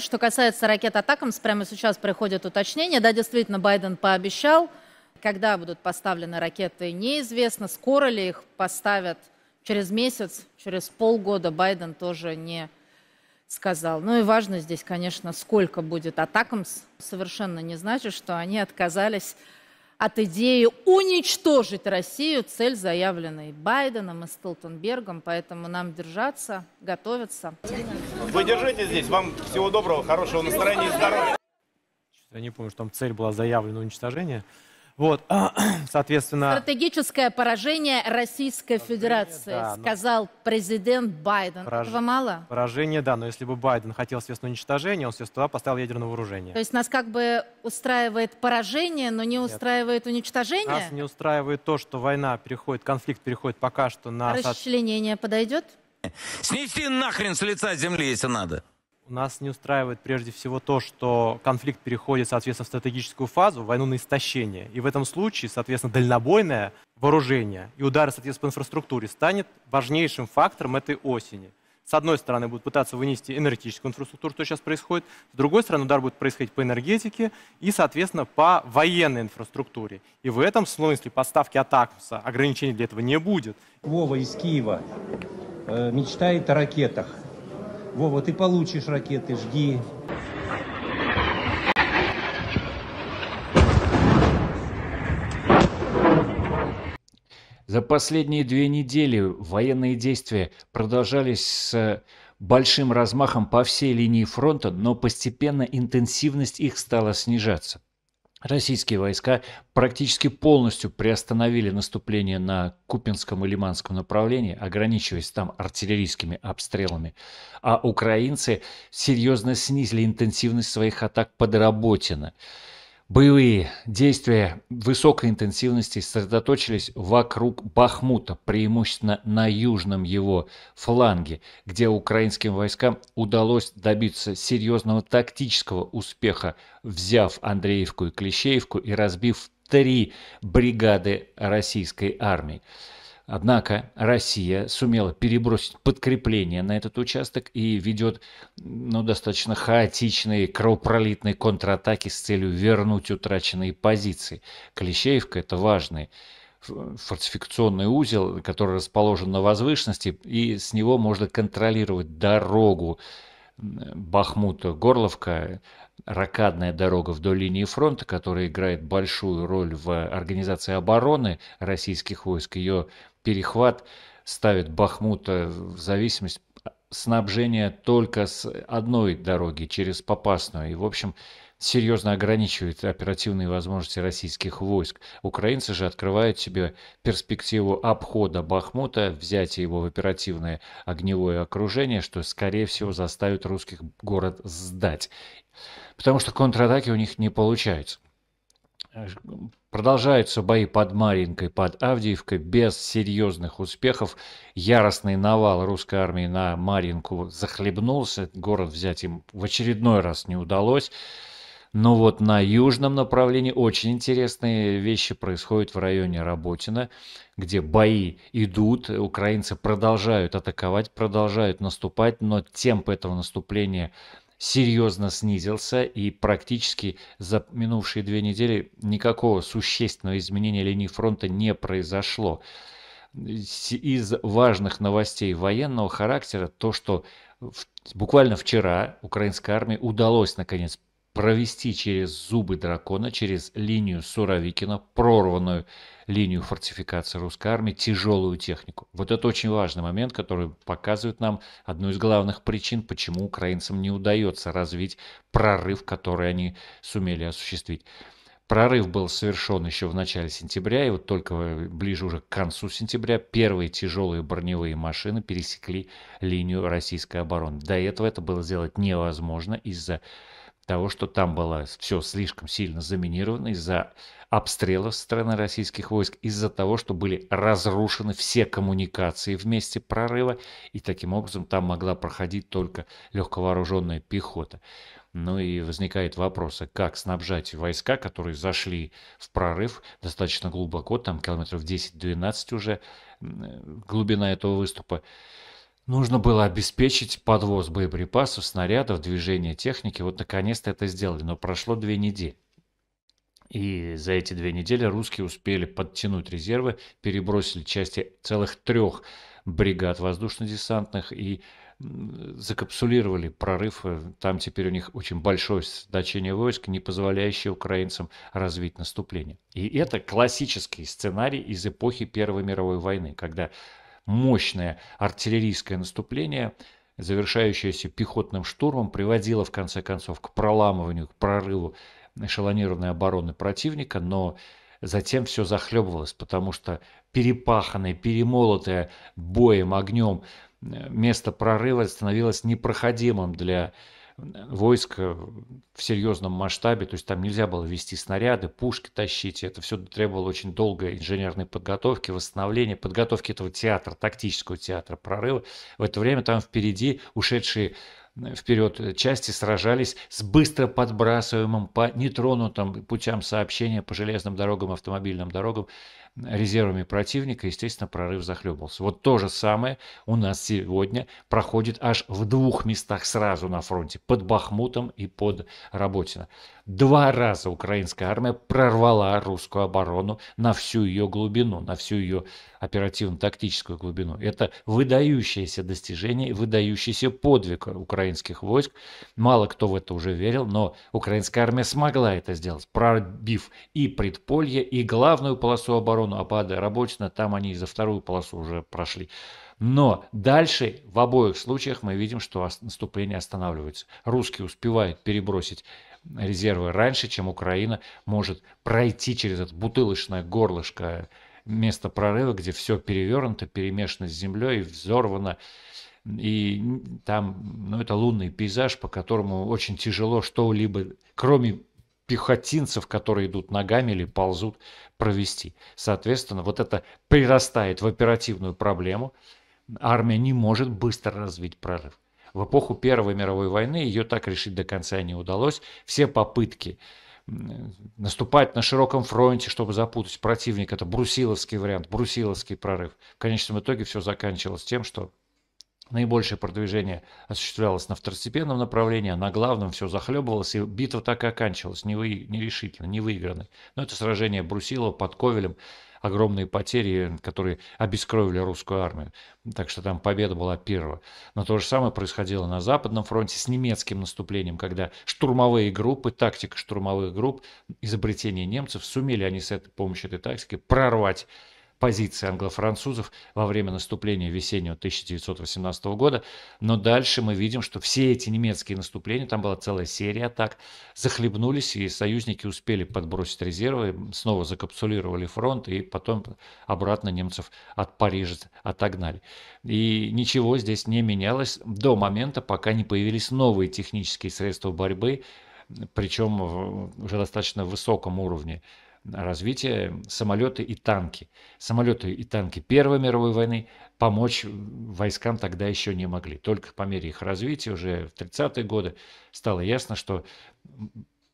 Что касается ракет «Атакамс», прямо сейчас приходит уточнение. Да, действительно, Байден пообещал, когда будут поставлены ракеты, неизвестно. Скоро ли их поставят через месяц, через полгода, Байден тоже не сказал. Ну и важно здесь, конечно, сколько будет «Атакамс». Совершенно не значит, что они отказались от идеи уничтожить Россию, цель, заявленная Байденом и Столтенбергом, поэтому нам держаться, готовиться. Вы держите здесь, вам всего доброго, хорошего настроения и здоровья. Я не помню, что там цель была заявлена уничтожение. Вот, соответственно... Стратегическое поражение Российской Федерации, да, но... сказал президент Байден. Пораж... Этого мало? Поражение, да, но если бы Байден хотел, естественно, уничтожение, он, туда поставил ядерное вооружение. То есть нас как бы устраивает поражение, но не Нет. устраивает уничтожение? Нас не устраивает то, что война переходит, конфликт переходит пока что на... Расчленение подойдет? Снести нахрен с лица земли, если надо. Нас не устраивает прежде всего то, что конфликт переходит, соответственно, в стратегическую фазу, войну на истощение. И в этом случае, соответственно, дальнобойное вооружение и удары, соответственно, по инфраструктуре станет важнейшим фактором этой осени. С одной стороны, будут пытаться вынести энергетическую инфраструктуру, что сейчас происходит. С другой стороны, удар будет происходить по энергетике и, соответственно, по военной инфраструктуре. И в этом смысле поставки Атакмса ограничений для этого не будет. Вова из Киева э, мечтает о ракетах. Вова, ты получишь ракеты, жди. За последние две недели военные действия продолжались с большим размахом по всей линии фронта, но постепенно интенсивность их стала снижаться. Российские войска практически полностью приостановили наступление на Купинском и Лиманском направлении, ограничиваясь там артиллерийскими обстрелами, а украинцы серьезно снизили интенсивность своих атак под Работино. Боевые действия высокой интенсивности сосредоточились вокруг Бахмута, преимущественно на южном его фланге, где украинским войскам удалось добиться серьезного тактического успеха, взяв Андреевку и Клещеевку и разбив три бригады российской армии. Однако Россия сумела перебросить подкрепление на этот участок и ведет ну, достаточно хаотичные кровопролитные контратаки с целью вернуть утраченные позиции. Клещеевка – это важный фортификационный узел, который расположен на возвышенности, и с него можно контролировать дорогу Бахмута, Горловка, ракадная дорога вдоль линии фронта, которая играет большую роль в организации обороны российских войск. Ее перехват ставит Бахмута в зависимость снабжения только с одной дороги, через Попасную. И, в общем, серьезно ограничивает оперативные возможности российских войск. Украинцы же открывают себе перспективу обхода Бахмута, взятия его в оперативное огневое окружение, что, скорее всего, заставит русских город сдать. Потому что контратаки у них не получаются. Продолжаются бои под Маринкой, под Авдеевкой без серьезных успехов. Яростный навал русской армии на Маринку захлебнулся. Город взять им в очередной раз не удалось. Но вот на южном направлении очень интересные вещи происходят в районе Работина, где бои идут, украинцы продолжают атаковать, продолжают наступать, но темп этого наступления серьезно снизился и практически за минувшие две недели никакого существенного изменения линии фронта не произошло. Из важных новостей военного характера то, что буквально вчера украинской армии удалось наконец провести через зубы дракона, через линию Суровикина, прорванную линию фортификации русской армии, тяжелую технику. Вот это очень важный момент, который показывает нам одну из главных причин, почему украинцам не удается развить прорыв, который они сумели осуществить. Прорыв был совершен еще в начале сентября, и вот только ближе уже к концу сентября первые тяжелые броневые машины пересекли линию российской обороны. До этого это было сделать невозможно из-за того, что там было все слишком сильно заминировано из-за обстрелов со стороны российских войск, из-за того, что были разрушены все коммуникации в месте прорыва, и таким образом там могла проходить только легковооруженная пехота. Ну и возникает вопрос, а как снабжать войска, которые зашли в прорыв достаточно глубоко, там километров 10-12 уже глубина этого выступа, Нужно было обеспечить подвоз боеприпасов, снарядов, движение техники. Вот наконец-то это сделали, но прошло две недели. И за эти две недели русские успели подтянуть резервы, перебросили части целых трех бригад воздушно-десантных и закапсулировали прорыв. Там теперь у них очень большое значение войск, не позволяющее украинцам развить наступление. И это классический сценарий из эпохи Первой мировой войны, когда мощное артиллерийское наступление, завершающееся пехотным штурмом, приводило в конце концов к проламыванию, к прорыву эшелонированной обороны противника, но затем все захлебывалось, потому что перепаханное, перемолотое боем, огнем э, место прорыва становилось непроходимым для войск в серьезном масштабе, то есть там нельзя было вести снаряды, пушки тащить, это все требовало очень долгой инженерной подготовки, восстановления, подготовки этого театра, тактического театра прорыва. В это время там впереди ушедшие вперед части сражались с быстро подбрасываемым по нетронутым путям сообщения по железным дорогам, автомобильным дорогам резервами противника, естественно, прорыв захлебывался. Вот то же самое у нас сегодня проходит аж в двух местах сразу на фронте, под Бахмутом и под Работино. Два раза украинская армия прорвала русскую оборону на всю ее глубину, на всю ее оперативно-тактическую глубину. Это выдающееся достижение, выдающийся подвиг украинских войск. Мало кто в это уже верил, но украинская армия смогла это сделать, пробив и предполье, и главную полосу обороны, а падая Работина, там они за вторую полосу уже прошли. Но дальше в обоих случаях мы видим, что наступление останавливается. Русские успевают перебросить резервы раньше, чем Украина может пройти через это бутылочное горлышко место прорыва, где все перевернуто, перемешано с землей, взорвано. И там, ну, это лунный пейзаж, по которому очень тяжело что-либо, кроме пехотинцев, которые идут ногами или ползут, провести. Соответственно, вот это прирастает в оперативную проблему. Армия не может быстро развить прорыв. В эпоху Первой мировой войны ее так решить до конца не удалось. Все попытки наступать на широком фронте, чтобы запутать противника, это брусиловский вариант, брусиловский прорыв. В конечном итоге все заканчивалось тем, что наибольшее продвижение осуществлялось на второстепенном направлении, а на главном все захлебывалось, и битва так и оканчивалась, нерешительно, не выигранной. Но это сражение Брусилова под Ковелем – огромные потери, которые обескровили русскую армию. Так что там победа была первая. Но то же самое происходило на Западном фронте с немецким наступлением, когда штурмовые группы, тактика штурмовых групп, изобретение немцев, сумели они с этой помощью этой тактики прорвать позиции англо-французов во время наступления весеннего 1918 года. Но дальше мы видим, что все эти немецкие наступления, там была целая серия атак, захлебнулись, и союзники успели подбросить резервы, снова закапсулировали фронт, и потом обратно немцев от Парижа отогнали. И ничего здесь не менялось до момента, пока не появились новые технические средства борьбы, причем уже достаточно высоком уровне развития самолеты и танки. Самолеты и танки Первой мировой войны помочь войскам тогда еще не могли. Только по мере их развития уже в 30-е годы стало ясно, что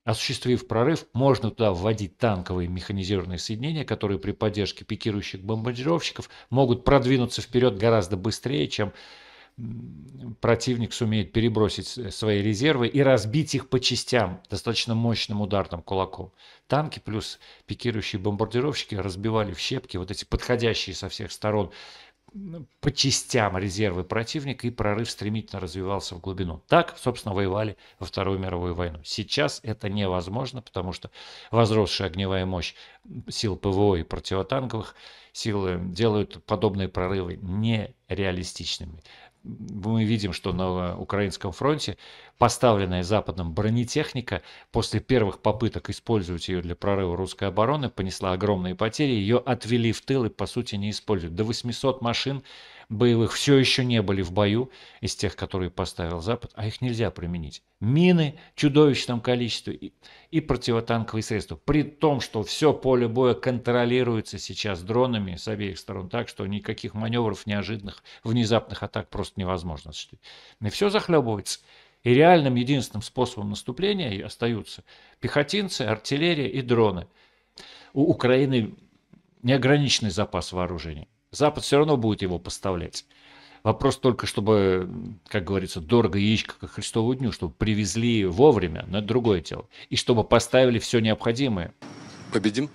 осуществив прорыв, можно туда вводить танковые механизированные соединения, которые при поддержке пикирующих бомбардировщиков могут продвинуться вперед гораздо быстрее, чем противник сумеет перебросить свои резервы и разбить их по частям достаточно мощным ударным кулаком. Танки плюс пикирующие бомбардировщики разбивали в щепки вот эти подходящие со всех сторон по частям резервы противника, и прорыв стремительно развивался в глубину. Так, собственно, воевали во Вторую мировую войну. Сейчас это невозможно, потому что возросшая огневая мощь сил ПВО и противотанковых сил делают подобные прорывы нереалистичными мы видим, что на украинском фронте поставленная Западом бронетехника после первых попыток использовать ее для прорыва русской обороны понесла огромные потери, ее отвели в тыл и по сути не используют. До 800 машин боевых все еще не были в бою из тех, которые поставил Запад, а их нельзя применить. Мины в чудовищном количестве и, и противотанковые средства. При том, что все поле боя контролируется сейчас дронами с обеих сторон так, что никаких маневров неожиданных, внезапных атак просто невозможно осуществить. И все захлебывается. И реальным единственным способом наступления остаются пехотинцы, артиллерия и дроны. У Украины неограниченный запас вооружений. Запад все равно будет его поставлять. Вопрос только, чтобы, как говорится, дорого яичко к Христову дню, чтобы привезли вовремя, но это другое дело. И чтобы поставили все необходимое. Победим?